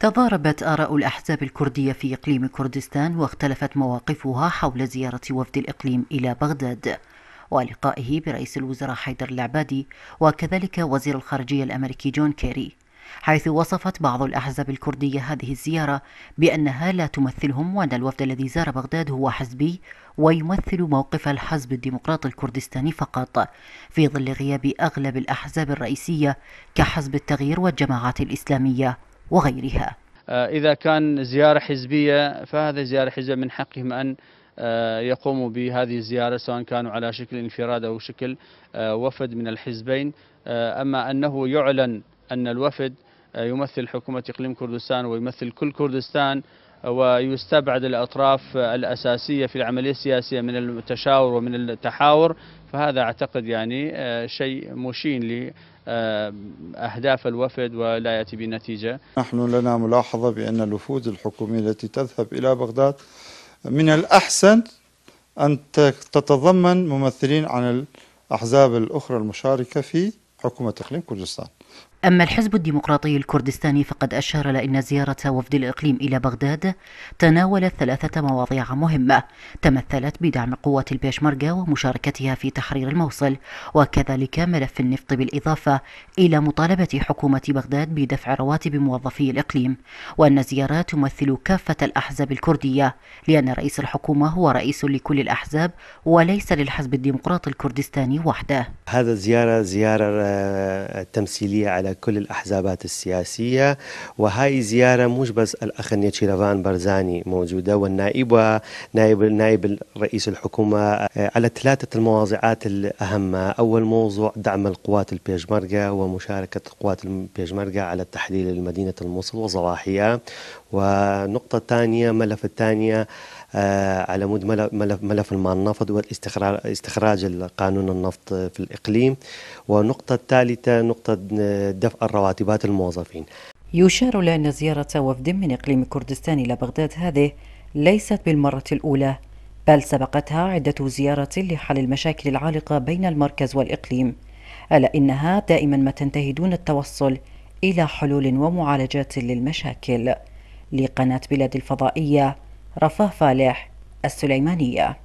تضاربت آراء الأحزاب الكردية في إقليم كردستان واختلفت مواقفها حول زيارة وفد الإقليم إلى بغداد. ولقائه برئيس الوزراء حيدر العبادي وكذلك وزير الخارجية الأمريكي جون كيري حيث وصفت بعض الأحزاب الكردية هذه الزيارة بأنها لا تمثلهم وأن الوفد الذي زار بغداد هو حزبي ويمثل موقف الحزب الديمقراطي الكردستاني فقط في ظل غياب أغلب الأحزاب الرئيسية كحزب التغيير والجماعات الإسلامية. وغيرها. آه، إذا كان زيارة حزبية فهذا زيارة حزبية من حقهم أن آه، يقوموا بهذه الزيارة سواء كانوا على شكل انفراد أو شكل آه، وفد من الحزبين. أما أنه يعلن أن الوفد يمثل حكومة إقليم كردستان ويمثل كل كردستان ويستبعد الأطراف الأساسية في العملية السياسية من التشاور ومن التحاور. فهذا أعتقد يعني شيء مشين لأهداف الوفد ولا يأتي بنتيجة. نحن لنا ملاحظة بأن الوفود الحكومية التي تذهب إلى بغداد من الأحسن أن تتضمن ممثلين عن الأحزاب الأخرى المشاركة في حكومة إقليم كردستان. أما الحزب الديمقراطي الكردستاني فقد أشار لأن زيارة وفد الإقليم إلى بغداد تناولت ثلاثة مواضيع مهمة. تمثلت بدعم قوات البيشمركة ومشاركتها في تحرير الموصل وكذلك ملف النفط بالإضافة إلى مطالبة حكومة بغداد بدفع رواتب موظفي الإقليم. وأن الزيارة تمثل كافة الأحزاب الكردية لأن رئيس الحكومة هو رئيس لكل الأحزاب وليس للحزب الديمقراطي الكردستاني وحده. هذا زيارة زيارة آه، تمثيلية على كل الأحزابات السياسية وهاي زيارة مش بس الأخ نيتشيرافان برزاني موجودة والنائب نائب نائب رئيس الحكومة آه، على ثلاثة المواضيعات الأهم. أول موضوع دعم القوات البيشمركة ومشاركة قوات البيشمركة على تحليل مدينة الموصل وضواحيها ونقطة ثانية ملف الثانية آه، على مود ملف, ملف المال النفط واستخراج قانون النفط في الإقليم. والنقطة الثالثة نقطة دفع الرواتبات الموظفين. يشار لأن زيارة وفد من إقليم كردستان إلى بغداد هذه ليست بالمرة الأولى بل سبقتها عدة زيارات لحل المشاكل العالقة بين المركز والإقليم. ألا إنها دائما ما تنتهي دون التوصل إلى حلول ومعالجات للمشاكل. لقناة بلاد الفضائية رفاه فالح السليمانية.